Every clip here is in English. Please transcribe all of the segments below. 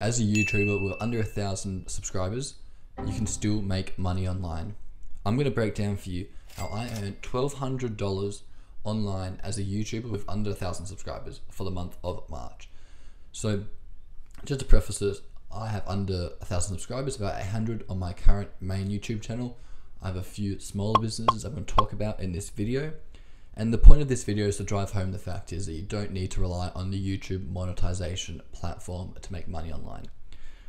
as a YouTuber with under a thousand subscribers, you can still make money online. I'm going to break down for you how I earned $1,200 online as a YouTuber with under a thousand subscribers for the month of March. So, just to preface this, I have under a thousand subscribers, about 800 on my current main YouTube channel. I have a few smaller businesses I'm going to talk about in this video. And the point of this video is to drive home the fact is that you don't need to rely on the YouTube monetization platform to make money online.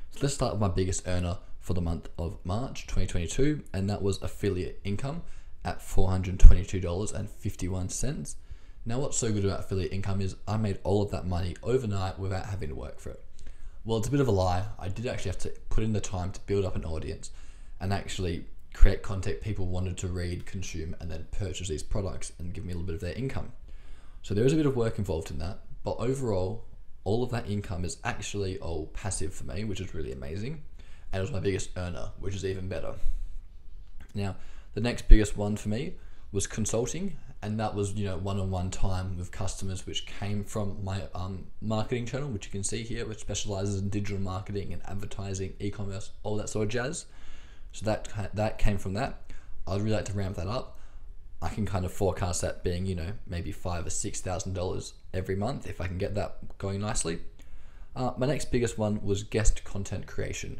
So let's start with my biggest earner for the month of March 2022, and that was affiliate income at $422.51. Now, what's so good about affiliate income is I made all of that money overnight without having to work for it. Well, it's a bit of a lie. I did actually have to put in the time to build up an audience and actually create content people wanted to read, consume, and then purchase these products and give me a little bit of their income. So there is a bit of work involved in that, but overall, all of that income is actually all passive for me, which is really amazing. And it was my biggest earner, which is even better. Now, the next biggest one for me was consulting, and that was you know one-on-one time with customers, which came from my um, marketing channel, which you can see here, which specializes in digital marketing and advertising, e-commerce, all that sort of jazz. So that that came from that. I'd really like to ramp that up. I can kind of forecast that being, you know, maybe five or six thousand dollars every month if I can get that going nicely. Uh, my next biggest one was guest content creation,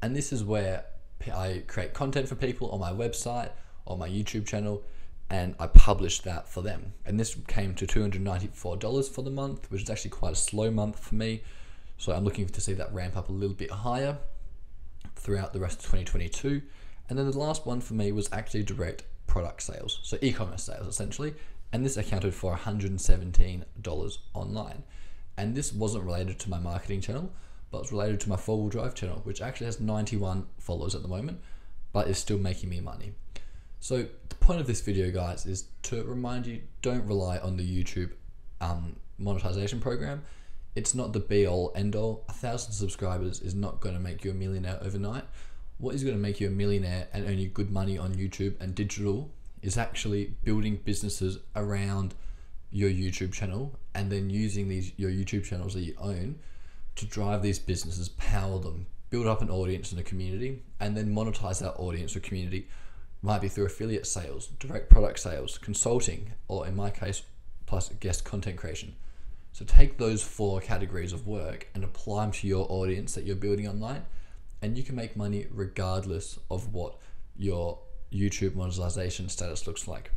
and this is where I create content for people on my website, or my YouTube channel, and I publish that for them. And this came to $294 for the month, which is actually quite a slow month for me. So I'm looking to see that ramp up a little bit higher throughout the rest of 2022. And then the last one for me was actually direct product sales, so e commerce sales essentially. And this accounted for $117 online. And this wasn't related to my marketing channel, but it's related to my four wheel drive channel, which actually has 91 followers at the moment, but is still making me money. So the point of this video, guys, is to remind you don't rely on the YouTube um, monetization program it's not the be all end all. A thousand subscribers is not going to make you a millionaire overnight. What is going to make you a millionaire and earn you good money on YouTube and digital is actually building businesses around your YouTube channel and then using these your YouTube channels that you own to drive these businesses, power them, build up an audience and a community, and then monetize that audience or community. Might be through affiliate sales, direct product sales, consulting, or in my case, plus guest content creation. So take those four categories of work and apply them to your audience that you're building online, and you can make money regardless of what your YouTube monetization status looks like.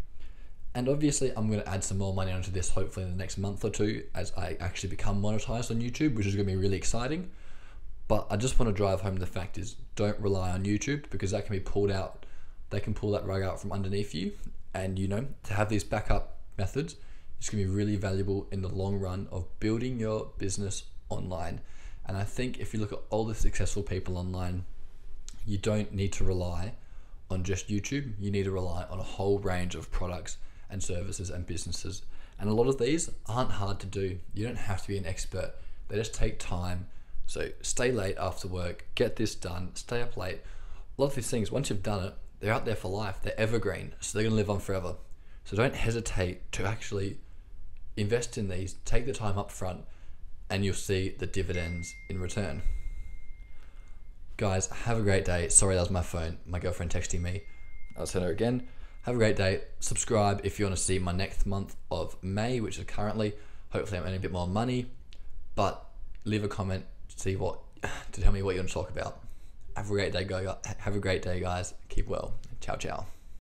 And obviously, I'm going to add some more money onto this hopefully in the next month or two as I actually become monetized on YouTube, which is going to be really exciting. But I just want to drive home the fact is don't rely on YouTube because that can be pulled out. They can pull that rug out from underneath you. And you know, to have these backup methods, it's going to be really valuable in the long run of building your business online. And I think if you look at all the successful people online, you don't need to rely on just YouTube. You need to rely on a whole range of products and services and businesses. And a lot of these aren't hard to do. You don't have to be an expert, they just take time. So stay late after work, get this done, stay up late. A lot of these things, once you've done it, they're out there for life. They're evergreen, so they're going to live on forever. So don't hesitate to actually invest in these, take the time up front, and you'll see the dividends in return. Guys, have a great day. Sorry, that was my phone. My girlfriend texting me. I'll send her again. Have a great day. Subscribe if you want to see my next month of May, which is currently. Hopefully, I'm earning a bit more money. But leave a comment to see what to tell me what you want to talk about. Have a great day, guys. Have a great day, guys. Keep well. Ciao, ciao.